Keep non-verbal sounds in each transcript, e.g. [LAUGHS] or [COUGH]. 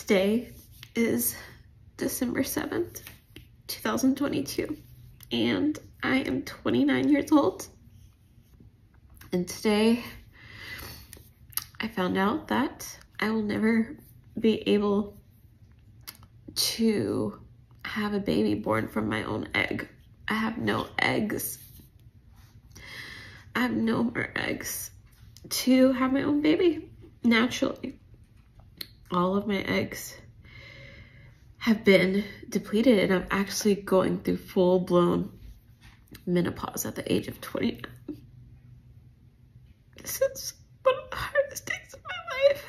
Today is December 7th, 2022, and I am 29 years old. And today I found out that I will never be able to have a baby born from my own egg. I have no eggs. I have no more eggs to have my own baby naturally. All of my eggs have been depleted and I'm actually going through full blown menopause at the age of 29. This is one of the hardest days of my life.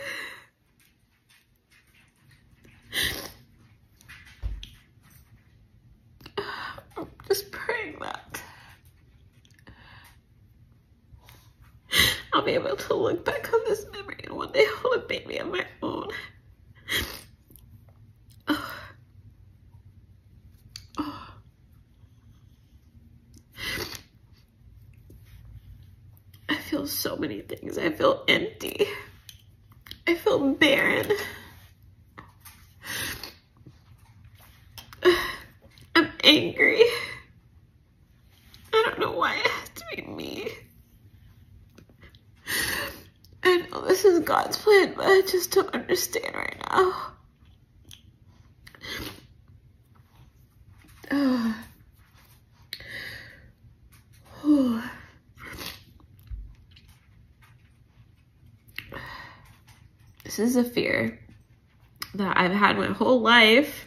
I'm just praying that I'll be able to look back on this memory and one day hold a baby of my own. [SIGHS] I feel so many things. I feel empty. I feel barren. I'm angry. I don't know why it has to be me. I know this is God's plan, but I just don't understand right now. [SIGHS] This is a fear that I've had my whole life.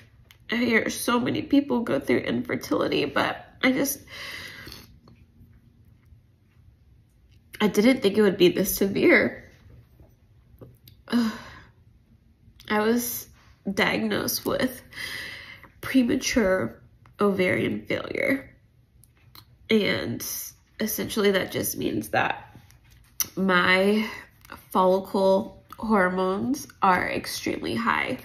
I hear so many people go through infertility, but I just, I didn't think it would be this severe. Ugh. I was diagnosed with premature ovarian failure. And essentially that just means that my follicle hormones are extremely high.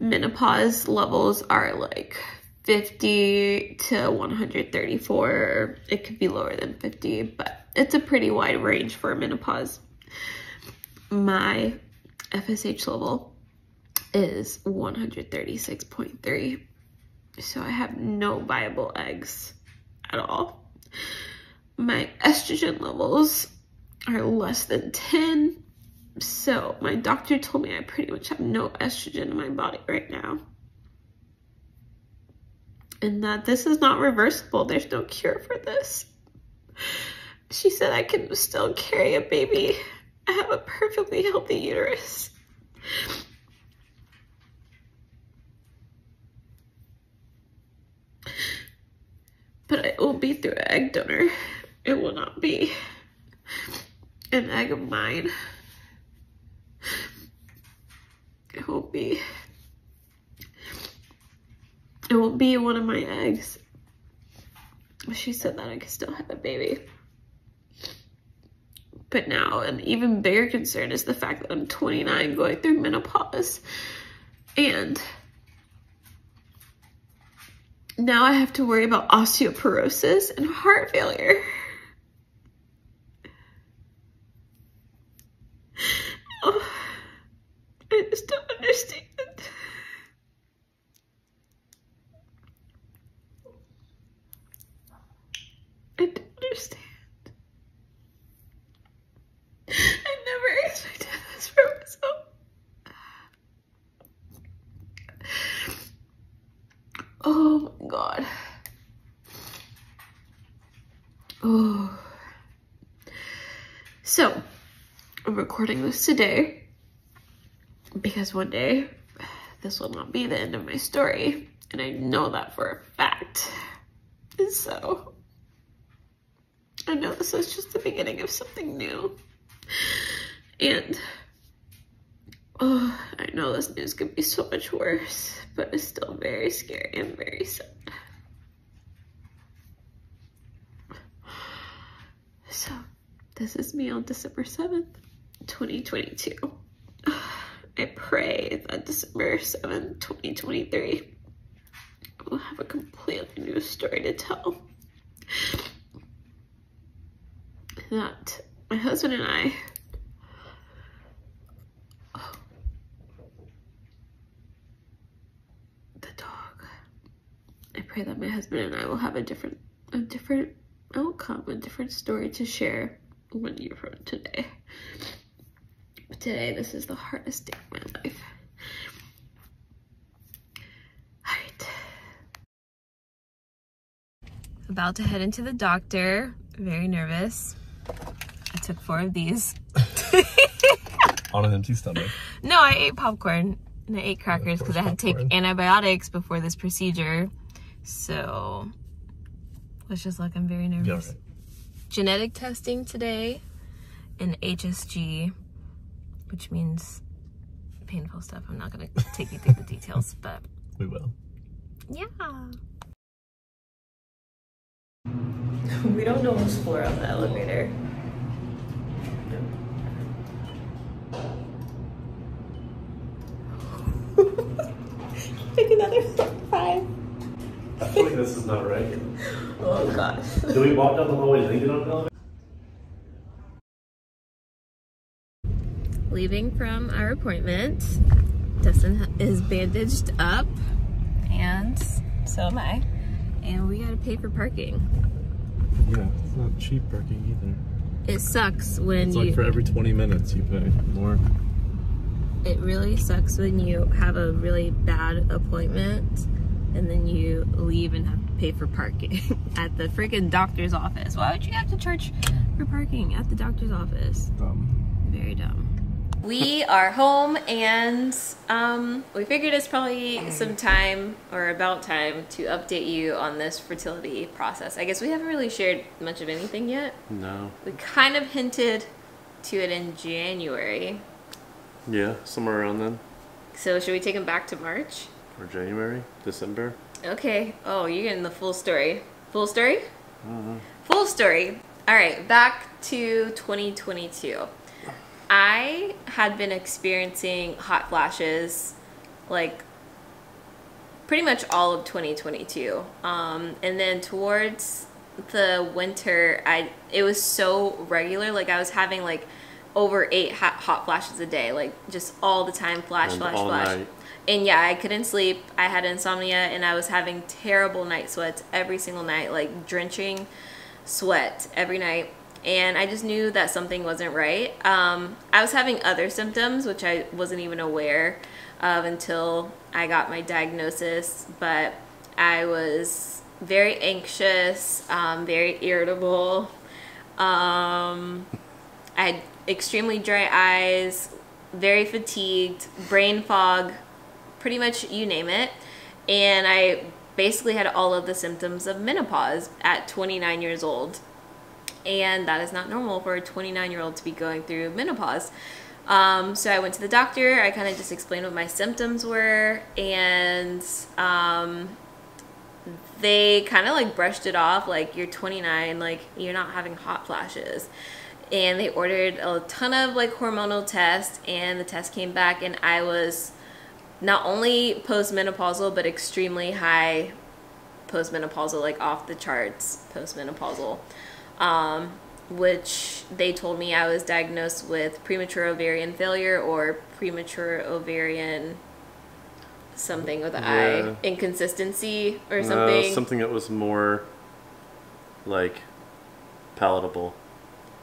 Menopause levels are like 50 to 134. It could be lower than 50, but it's a pretty wide range for menopause. My FSH level is 136.3. So I have no viable eggs at all. My estrogen levels are less than 10. So my doctor told me I pretty much have no estrogen in my body right now. And that this is not reversible. There's no cure for this. She said I can still carry a baby. I have a perfectly healthy uterus. But it won't be through egg donor. It will not be an egg of mine. It won't be, it won't be one of my eggs. She said that I could still have a baby. But now an even bigger concern is the fact that I'm 29 going through menopause. And now I have to worry about osteoporosis and heart failure. [SIGHS] Oh, I just don't understand. I don't understand. I never expected this for myself. Oh my god. Oh. So, I'm recording this today because one day this will not be the end of my story, and I know that for a fact. And so, I know this is just the beginning of something new. And oh, I know this news could be so much worse, but it's still very scary and very sad. So, this is me on December 7th, 2022. [SIGHS] I pray that December 7th, 2023 will have a completely new story to tell. That my husband and I [SIGHS] the dog. I pray that my husband and I will have a different a different outcome, a different story to share one year from today. Today, this is the hardest day of my life. Alright. About to head into the doctor. Very nervous. I took four of these. [LAUGHS] On an empty stomach. No, I ate popcorn and I ate crackers because I had to take antibiotics before this procedure. So, let's just look, I'm very nervous. right. Genetic testing today and HSG, which means painful stuff. I'm not going to take you through the details, [LAUGHS] but We will. yeah. [LAUGHS] We don't know who's floor on the elevator. Take [LAUGHS] another five. I feel like this is not right. Oh gosh. Do we walk down the hallway and then get on the elevator? Leaving from our appointment, Dustin is bandaged up, and so am I. And we gotta pay for parking. Yeah, it's not cheap parking either. It sucks when It's you. like for every 20 minutes you pay more. it really sucks when you have a really bad appointment and then you leave and have to pay for parking [LAUGHS] at the freaking doctor's office. Why would you have to charge for parking at the doctor's office? Um, Very dumb. We are home and um, we figured it's probably some time or about time to update you on this fertility process. I guess we haven't really shared much of anything yet. No. We kind of hinted to it in January. Yeah, somewhere around then. So should we take them back to March? Or January, December. Okay. Oh, you're getting the full story. Full story? Full story. All right, back to 2022. I had been experiencing hot flashes like pretty much all of 2022. Um, and then towards the winter, I it was so regular. Like I was having like over eight hot, hot flashes a day, like just all the time, flash, And flash, flash. night. And yeah, I couldn't sleep. I had insomnia, and I was having terrible night sweats every single night, like drenching sweat every night. And I just knew that something wasn't right. Um, I was having other symptoms, which I wasn't even aware of until I got my diagnosis. But I was very anxious, um, very irritable. Um, I had extremely dry eyes, very fatigued, brain fog, pretty much you name it. And I basically had all of the symptoms of menopause at 29 years old. And that is not normal for a 29 year old to be going through menopause. Um, so I went to the doctor. I kind of just explained what my symptoms were, and um, they kind of like brushed it off like you're 29 like you're not having hot flashes and they ordered a ton of like hormonal tests and the test came back and i was not only postmenopausal but extremely high postmenopausal like off the charts postmenopausal um, which they told me i was diagnosed with premature ovarian failure or premature ovarian something with an Yeah. i inconsistency or No, something something that was more like palatable.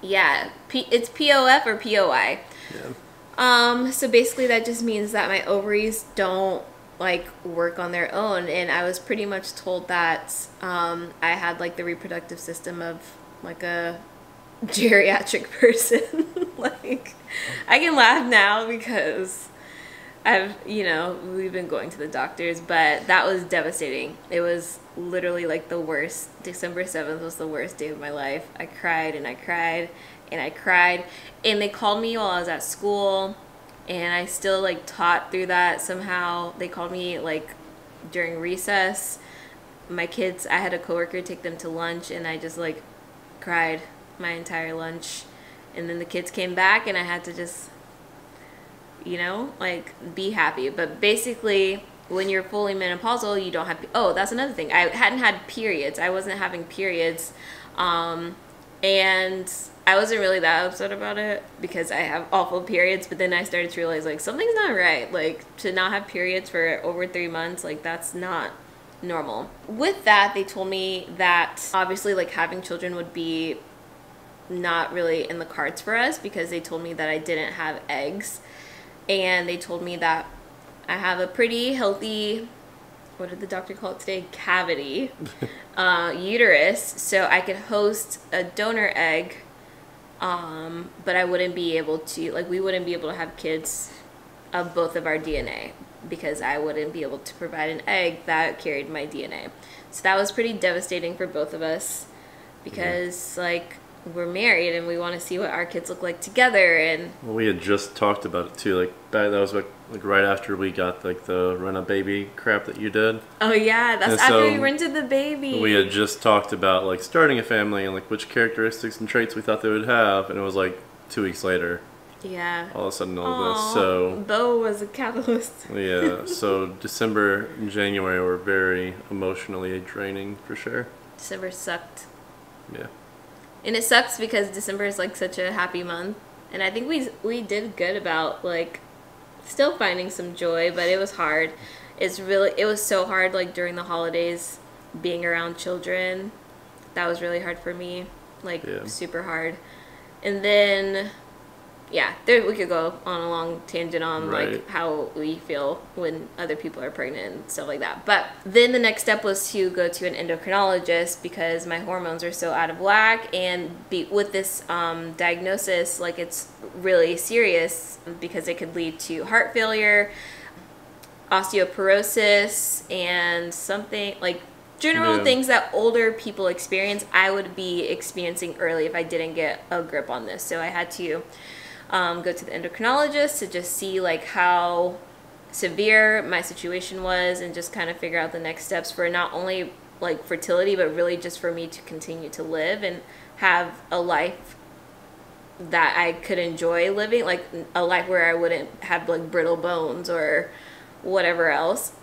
Yeah, P- it's POF or POI. Yeah. Um, so basically that just means that my ovaries don't like work on their own and I was pretty much told that um I had like the reproductive system of like a geriatric [LAUGHS] person. like I can laugh now because I've, you know, we've been going to the doctors, but that was devastating. It was literally like the worst. December 7th was the worst day of my life. I cried and I cried and I cried. And they called me while I was at school, and I still like taught through that somehow. They called me like during recess. My kids, I had a coworker take them to lunch, and I just like cried my entire lunch. And then the kids came back, and I had to just you know, like be happy. But basically, when you're fully menopausal, you don't have. Oh, that's another thing. I hadn't had periods. I wasn't having periods, um, and I wasn't really that upset about it because I have awful periods. But then I started to realize like something's not right. Like to not have periods for over three months, like that's not normal. With that, they told me that obviously, like, having children would be not really in the cards for us because they told me that I didn't have eggs. And they told me that I have a pretty healthy, what did the doctor call it today? Cavity, [LAUGHS] uh, uterus. So I could host a donor egg, um, but I wouldn't be able to, like, we wouldn't be able to have kids of both of our DNA because I wouldn't be able to provide an egg that carried my DNA. So that was pretty devastating for both of us because, like, we're married and we want to see what our kids look like together and Well, we had just talked about it too. Like that, that was like, like right after we got like the run a baby crap that you did. oh yeah that's And after so we rented the baby We had just talked about like starting a family and like which characteristics and traits we thought they would have, and it was like two weeks later, yeah all of a sudden all Aw, this. So Bo was a catalyst [LAUGHS] yeah, so December and January were very emotionally draining for sure. December sucked Yeah. and it sucks because December is like such a happy month and I think we we did good about like still finding some joy but it was hard it's really it was so hard like during the holidays being around children that was really hard for me like Yeah. super hard and then yeah there we could go on a long tangent on Right. like how we feel when other people are pregnant and stuff like that but then the next step was to go to an endocrinologist because my hormones are so out of whack and be, with this um, diagnosis like it's really serious because it could lead to heart failure osteoporosis and something like general Yeah. things that older people experience i would be experiencing early if i didn't get a grip on this so i had to um, go to the endocrinologist to just see like how severe my situation was and just kind of figure out the next steps for not only like fertility but really just for me to continue to live and have a life that I could enjoy living, like a life where I wouldn't have like brittle bones or whatever else.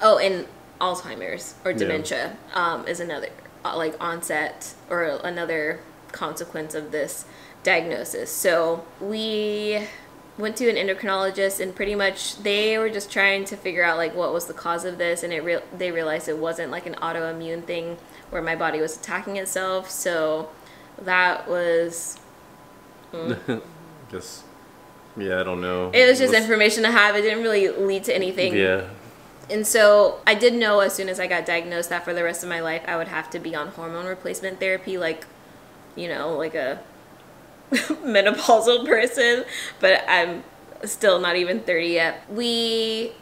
Oh, and Alzheimer's or Yeah. dementia um, is another uh, like onset or another consequence of this diagnosis. So we went to an endocrinologist and pretty much they were just trying to figure out like what was the cause of this and it real they realized it wasn't like an autoimmune thing where my body was attacking itself. So that was mm. [LAUGHS] Guess. Yeah, I don't know. it was just information to have. It didn't really lead to anything. Yeah. And so I did know as soon as I got diagnosed that for the rest of my life I would have to be on hormone replacement therapy, like, you know, like a [LAUGHS] menopausal person, but I'm still not even 30 yet. We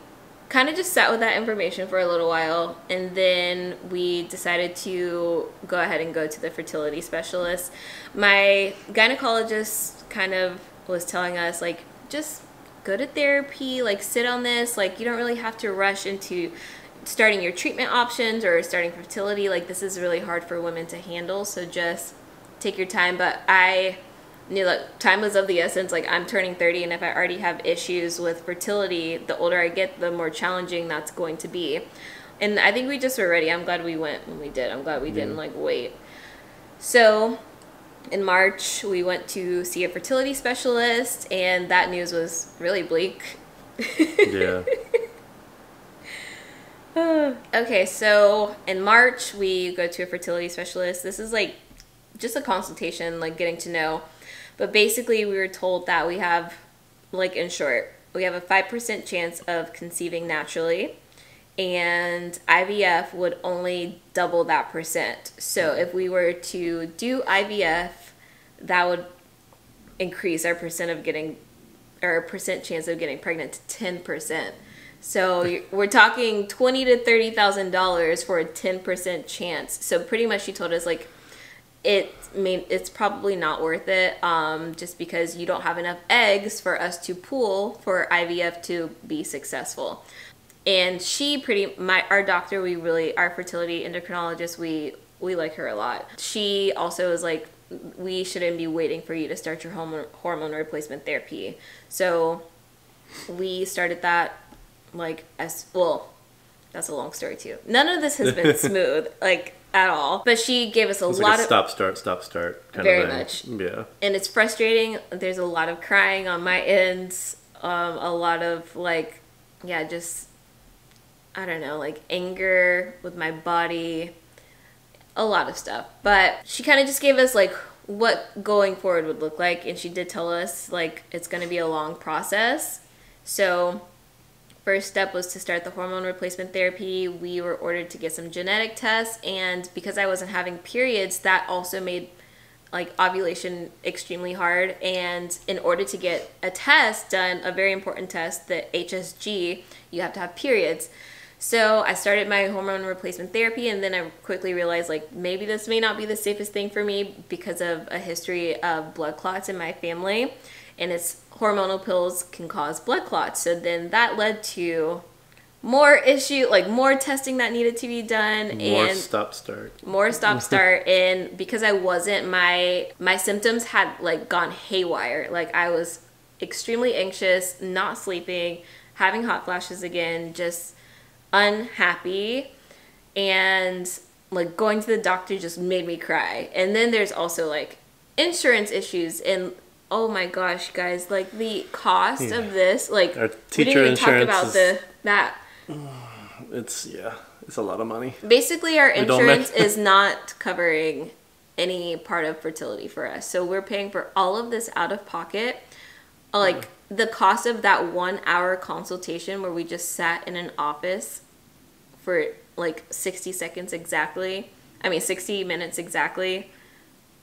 kind of just sat with that information for a little while and then we decided to go ahead and go to the fertility specialist. My gynecologist kind of was telling us like just go to therapy, like sit on this, like you don't really have to rush into starting your treatment options or starting fertility. Like this is really hard for women to handle, so just take your time, but I knew that time was of the essence. Like I'm turning 30, and if I already have issues with fertility, the older I get, the more challenging that's going to be. And I think we just were ready. I'm glad we went when we did. I'm glad we didn't like wait. So in March, we went to see a fertility specialist, and that news was really bleak. Yeah. [LAUGHS] Okay, so in March we go to a fertility specialist. This is like just a consultation, like getting to know. But basically, we were told that we have, like in short, we have a 5% chance of conceiving naturally, and IVF would only double that percent. So if we were to do IVF, that would increase our percent of getting, or percent chance of getting pregnant to 10%. So we're talking twenty to thirty thousand dollars for a ten percent chance. So pretty much, she told us like it mean it's probably not worth it, um, just because you don't have enough eggs for us to pool for IVF to be successful. And she pretty my our doctor we really our fertility endocrinologist we we like her a lot. She also is like we shouldn't be waiting for you to start your hormone hormone replacement therapy. So we started that like as well that's a long story too none of this has been [LAUGHS] smooth like at all but she gave us a It's lot like a of stop, start, stop, start kind Very of thing. much. Yeah. and it's frustrating there's a lot of crying on my end um, a lot of like yeah just I don't know, like anger with my body, a lot of stuff. But she kind of just gave us like what going forward would look like. And she did tell us like it's going to be a long process. So, first step was to start the hormone replacement therapy. We were ordered to get some genetic tests. And because I wasn't having periods, that also made like ovulation extremely hard and in order to get a test done a very important test the hsg you have to have periods so I started my hormone replacement therapy, and then I quickly realized like maybe this may not be the safest thing for me because of a history of blood clots in my family, and it's hormonal pills can cause blood clots. So then that led to more issue, like more testing that needed to be done, More and stop start. more stop [LAUGHS] start and because i wasn't my my symptoms had like gone haywire like i was extremely anxious not sleeping having hot flashes again just unhappy and like going to the doctor just made me cry and then there's also like insurance issues and oh my gosh guys like the cost Yeah. of this like Our we teacher didn't even talk about is- the that. [SIGHS] It's yeah, it's a lot of money. basically our insurance is not covering any part of fertility for us. So we're paying for all of this out of pocket. Like the cost of that one hour consultation where we just sat in an office for like 60 seconds exactly i mean 60 minutes exactly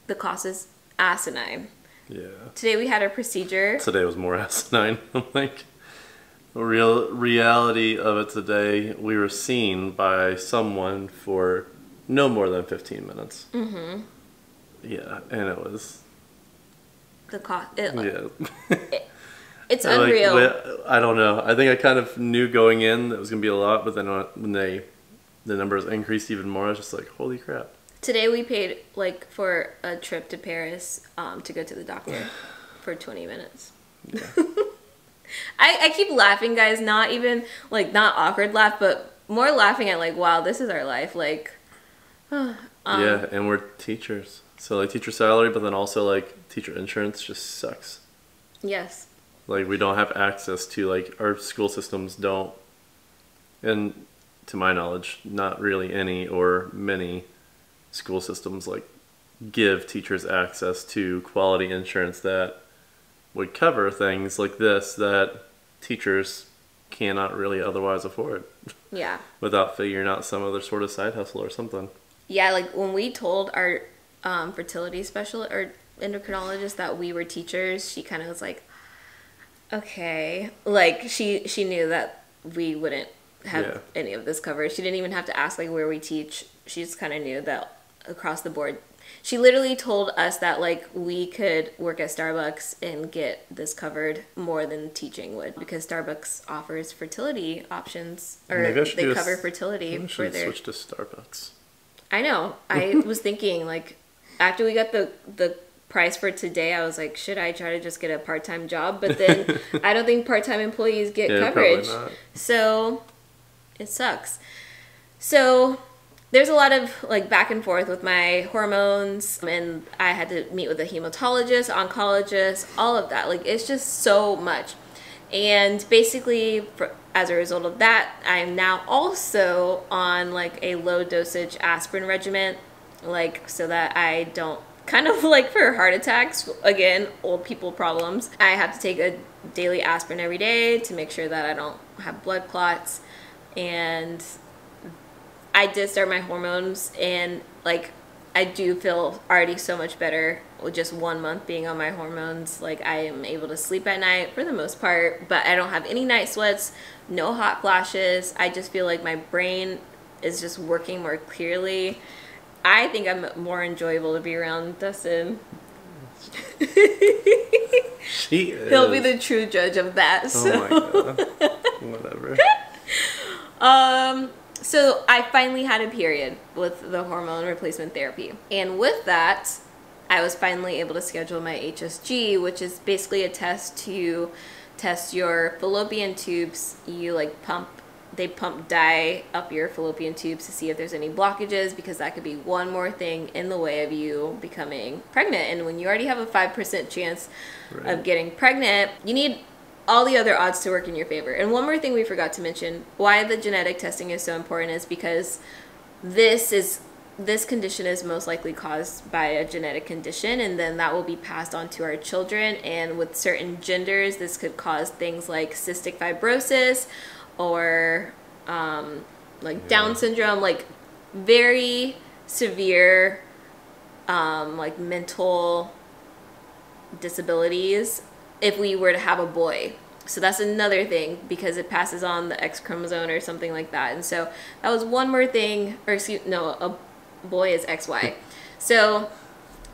the cost is asinine Yeah. today we had a procedure Today was more [LAUGHS] asinine. I'm like, the real reality of it today, we were seen by someone for no more than 15 minutes. Mm-hmm. Yeah, and it was the cost it, yeah. [LAUGHS] it's unreal we- I don't know. I think I kind of knew going in that it was gonna be a lot, but then when they the numbers increased even more, I was just like, holy crap. Today we paid like for a trip to Paris um, to go to the doctor [SIGHS] for 20 minutes. Yeah. [LAUGHS] I, I keep laughing, guys. Not even like not awkward laugh, but more laughing at like, wow, this is our life. Like, [SIGHS] um, yeah, and we're teachers, so like teacher salary, but then also like teacher insurance just sucks. yes, like we don't have access to like our school systems don't and to my knowledge not really any or many school systems like give teachers access to quality insurance that would cover things like this that teachers cannot really otherwise afford yeah, [LAUGHS] without figuring out some other sort of side hustle or something yeah. Like when we told our um, fertility specialist or endocrinologist that we were teachers, she kind of was like, okay, like she she knew that we wouldn't have Yeah. any of this covered. She didn't even have to ask like where we teach. She just kind of knew that across the board. She literally told us that like we could work at Starbucks and get this covered more than teaching would because Starbucks offers fertility options or Maybe I should they cover fertility for their switch to starbucks I know. I [LAUGHS] was thinking like after we got the the price for today, I was like, should I try to just get a part time job? But then [LAUGHS] I don't think part time employees get Yeah, coverage, so it sucks. So there's a lot of like back and forth with my hormones, and I had to meet with a hematologist, oncologist, all of that. Like it's just so much. And basically, for, as a result of that, I'm now also on like a low dosage aspirin regimen, like so that I don't kind of [LAUGHS] like for heart attacks, again, old people problems. I have to take a daily aspirin every day to make sure that I don't have blood clots. And I did start my hormones and like I do feel already so much better with just one month being on my hormones. Like I am able to sleep at night for the most part, but I don't have any night sweats, no hot flashes. I just feel like my brain is just working more clearly. I think I'm more enjoyable to be around Dustin. she is. [LAUGHS] He'll be the true judge of that. So. oh my god [LAUGHS] whatever Um, so I finally had a period with the hormone replacement therapy. And with that, I was finally able to schedule my HSG, which is basically a test to test your fallopian tubes. You like pump they pump dye up your fallopian tubes to see if there's any blockages because that could be one more thing in the way of you becoming pregnant. And when you already have a 5% chance Right. of getting pregnant, you need all the other odds to work in your favor. And one more thing we forgot to mention why the genetic testing is so important is because this is this condition is most likely caused by a genetic condition and then that will be passed on to our children. And with certain genders this could cause things like cystic fibrosis or um, like down syndrome like very severe um, like mental disabilities if we were to have a boy so that's another thing because it passes on the X chromosome or something like that. And so that was one more thing, or excuse no, a boy is XY. So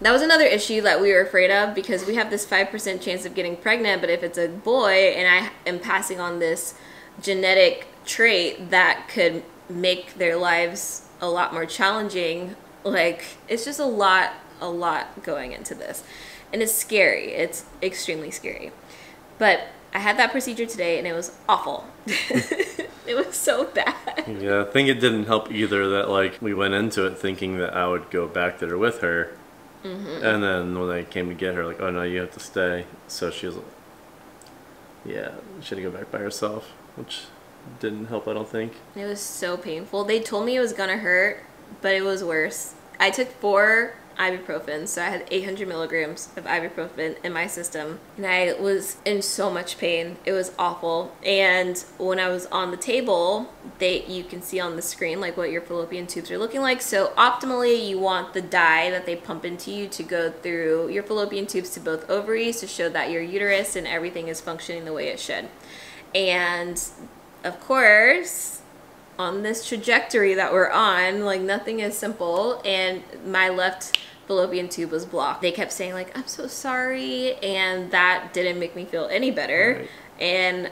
that was another issue that we were afraid of because we have this 5% chance of getting pregnant, but if it's a boy and I am passing on this genetic trait that could make their lives a lot more challenging, like it's just a lot, a lot going into this. And it's scary. It's extremely scary. But I had that procedure today and it was awful. [LAUGHS] it was so bad. Yeah, I think it didn't help either that like we went into it thinking that I would go back there with her. Mm-hmm. And then when they came to get her, like, oh no, you have to stay. So she was like, yeah, she had to go back by herself, which didn't help, I don't think. It was so painful. They told me it was gonna hurt, but it was worse. I took four ibuprofen. So I had 800 milligrams of ibuprofen in my system, and I was in so much pain. It was awful. And when I was on the table, they you can see on the screen like what your fallopian tubes are looking like. So optimally, you want the dye that they pump into you to go through your fallopian tubes to both ovaries to show that your uterus and everything is functioning the way it should. And of course, on this trajectory that we're on, like nothing is simple, and my left fallopian tube was blocked. They kept saying like, "I'm so sorry," and that didn't make me feel any better. Right. And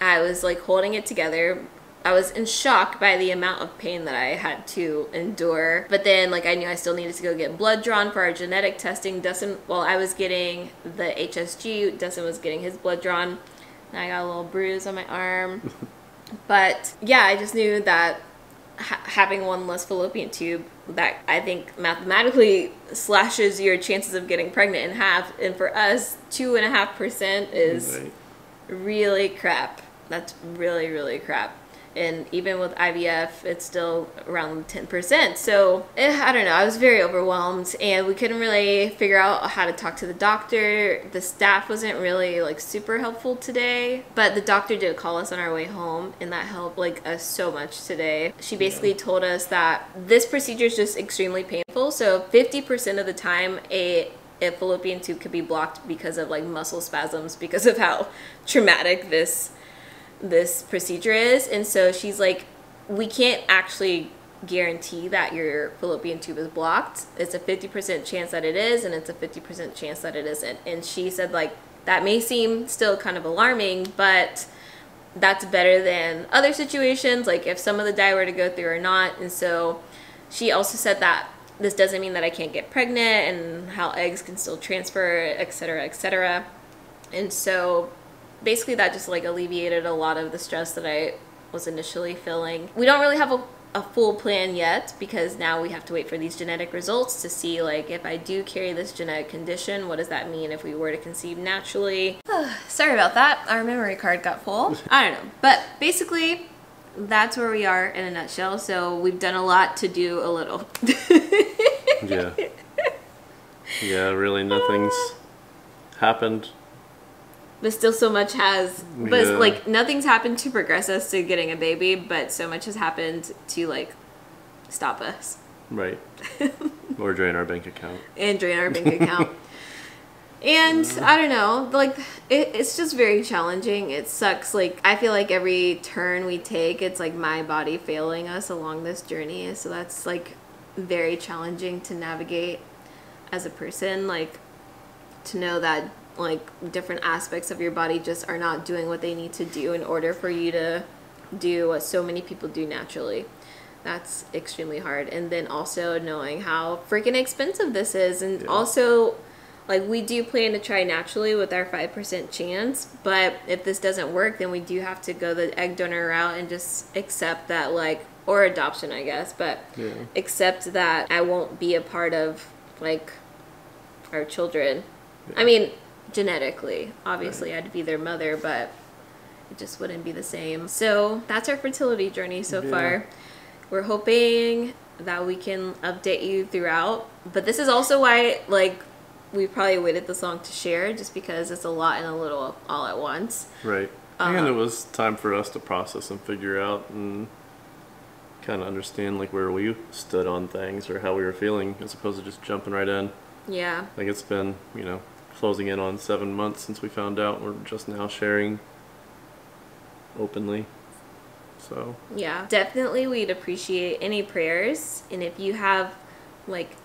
I was like holding it together. I was in shock by the amount of pain that I had to endure. But then, like, I knew I still needed to go get blood drawn for our genetic testing. Dustin, while I was getting the HSG, Dustin was getting his blood drawn. And I got a little bruise on my arm. [LAUGHS] but yeah, I just knew that ha- having one less fallopian tube that I think mathematically slashes your chances of getting pregnant in half. And for us, two and a half percent is right. really crap. That's really, really crap and even with IVF, it's still around 10%. So eh, I don't know. I was very overwhelmed, and we couldn't really figure out how to talk to the doctor. The staff wasn't really like super helpful today, but the doctor did call us on our way home, and that helped like us so much today. She basically yeah. told us that this procedure is just extremely painful. So 50% of the time, a a fallopian tube could be blocked because of like muscle spasms because of how traumatic this this procedure is. And so she's like, we can't actually guarantee that your fallopian tube is blocked. It's a 50% chance that it is, and it's a 50% chance that it isn't. And she said, like, that may seem still kind of alarming, but that's better than other situations, like if some of the dye were to go through or not. And so she also said that this doesn't mean that I can't get pregnant and how eggs can still transfer, et cetera, et cetera. And so basically that just like alleviated a lot of the stress that I was initially feeling. We don't really have a, a full plan yet because now we have to wait for these genetic results to see like if I do carry this genetic condition, what does that mean if we were to conceive naturally? [SIGHS] Sorry about that. Our memory card got full. [LAUGHS] I don't know. But basically that's where we are in a nutshell. So we've done a lot to do a little. [LAUGHS] yeah. Yeah, really nothing's [LAUGHS] happened but still so much has but yeah. like nothing's happened to progress us to getting a baby but so much has happened to like stop us. Right. [LAUGHS] Or drain our bank account. And drain our bank account. [LAUGHS] And i don't know like it, it's just very challenging. It sucks like i feel like every turn we take it's like my body failing us along this journey so that's like very challenging to navigate as a person like to know that like different aspects of your body just are not doing what they need to do in order for you to do what so many people do naturally. That's extremely hard. And then also knowing how freaking expensive this is and yeah. also like we do plan to try naturally with our 5% chance, but if this doesn't work, then we do have to go the egg donor route and just accept that like or adoption, I guess, but yeah. accept that I won't be a part of like our children. Yeah. I mean, genetically. Obviously, right. I'd be their mother, but it just wouldn't be the same. So that's our fertility journey so Yeah. far. We're hoping that we can update you throughout. But this is also why, like, we probably waited this long to share, just because it's a lot and a little all at once. Right. Uh-huh. and it was time for us to process and figure out and kind of understand like where we stood on things or how we were feeling as opposed to just jumping right in. Yeah. Like it's been, you know, closing in on seven months since we found out. We're just now sharing openly. So, Yeah, definitely we'd appreciate any prayers. And if you have like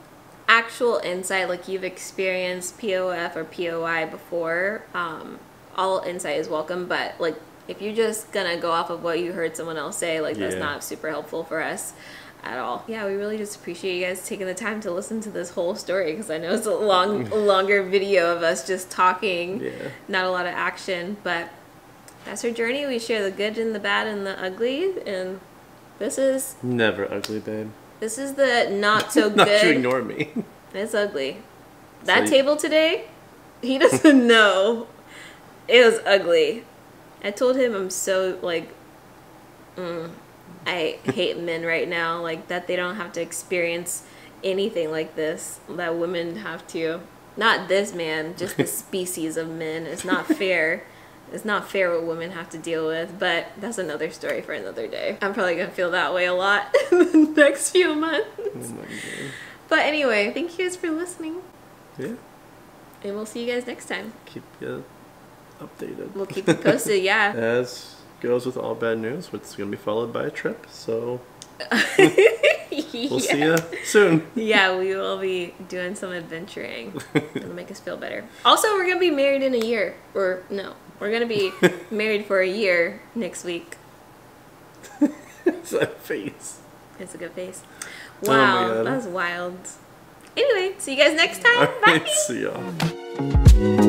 actual insight, like you've experienced POF or POI before, um, all insight is welcome. But like if you're just gonna go off of what you heard someone else say, like that's not super helpful for us at all. Yeah, we really just appreciate you guys taking the time to listen to this whole story because I know it's a long, [LAUGHS] longer video of us just talking yeah. not a lot of action, but that's our journey. We share the good and the bad and the ugly, and this is Never ugly, babe. this is the not so [LAUGHS] Not to good. ignore me. It's ugly. That table today, he doesn't [LAUGHS] know. It was ugly. I told him I'm so like, mm, I hate men right now. Like that they don't have to experience anything like this. That women have to. Not this man, just the [LAUGHS] species of men. It's not fair. It's not fair what women have to deal with, but that's another story for another day. I'm probably gonna feel that way a lot [LAUGHS] in the next few months. Oh my. But anyway, thank you guys for listening, Yeah. and we'll see you guys next time. Keep you updated. We'll keep you posted, yeah. [LAUGHS] As goes with all bad news, it's going to be followed by a trip. So [LAUGHS] we'll see you soon. Yeah, we will be doing some adventuring. It'll make us feel better. Also, we're gonna be married in a year, or no, we're gonna be [LAUGHS] married for a year next week. It's a face. It's a good face. Oh Wow, God. that was wild. Anyway, see you guys next time. Right, Bye. see y'all.